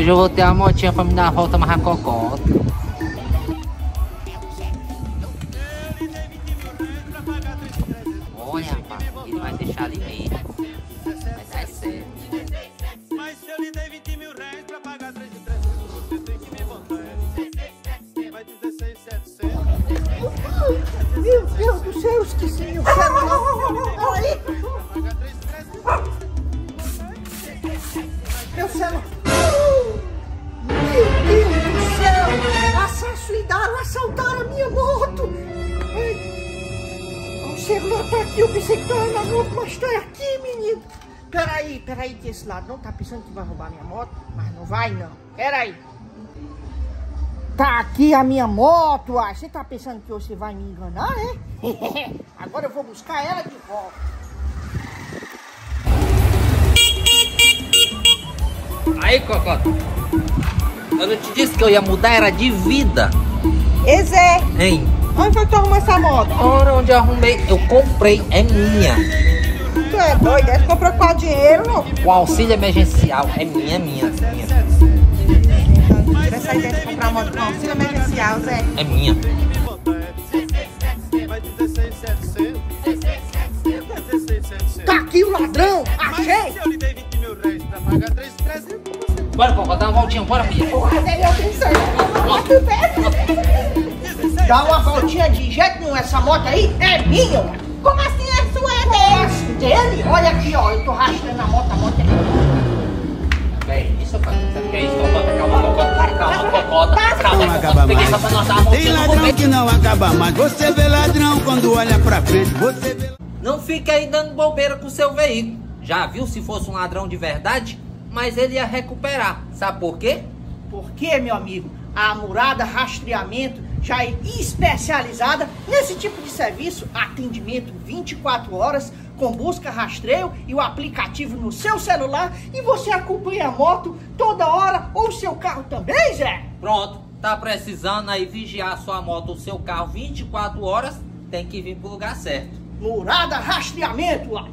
hoje eu vou ter uma motinha pra me dar a volta mais racocota. Olha, rapaz, ele vai deixar ali mesmo. Mas se eu lhe dei 20 mil reais pra pagar 3 de 3, você tem que me botar. Vai 16, 700. Meu Deus do céu, esqueci meu celular. Aí, Pra pagar 3 de 3. meu. Assassinaram, assaltaram a minha moto! Ai, O celular tá aqui, eu pensei que tava na moto, mas tá aqui, menino! Peraí, peraí, que esse ladrão tá pensando que vai roubar minha moto, mas não vai não. Peraí. Tá aqui a minha moto, ah, você tá pensando que você vai me enganar, é? Agora eu vou buscar ela de volta. Aí, Cocota. Eu não te disse que eu ia mudar, era de vida. Ei, Zé, Hein? onde foi que tu arrumou essa moto? Ora, onde eu arrumei? Eu comprei, é minha. Tu é doido? é? Tu comprou qual dinheiro, não? O auxílio emergencial é minha, minha, minha. Sair dentro de comprar moto com auxílio emergencial, Zé. É minha. Vai 16, 700. 16, 700. Tá aqui o ladrão! Mas Achei! se eu lhe dei 20 mil reais pra pagar 3 de 3, Bora, Cocota, dá uma voltinha, bora, filha. Porra, eu pensei. Dá uma voltinha de jeito nenhum. Essa moto aí é minha. Como assim é sua? É dele? Olha aqui, ó. Eu tô rastreando a moto, a moto é minha. Véi, isso, cara. Sabe o que é isso, Cocota? Calma, Cocota. Calma. Calma, não acaba mais. Tem ladrão que não acaba mais. Você vê ladrão quando olha pra frente. Você vê Não fica aí dando bobeira com seu veículo. Já viu se fosse um ladrão de verdade? Mas ele ia recuperar. Sabe por quê? Porque, meu amigo, a Murada Rastreamento já é especializada nesse tipo de serviço, atendimento 24 horas, com busca, rastreio e o aplicativo no seu celular e você acompanha a moto toda hora ou o seu carro também, Zé? Pronto. Tá precisando aí vigiar sua moto ou seu carro 24 horas? Tem que vir pro lugar certo. Murada Rastreamento, ó.